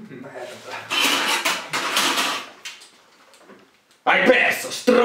Merda. Hai perso, stronzo!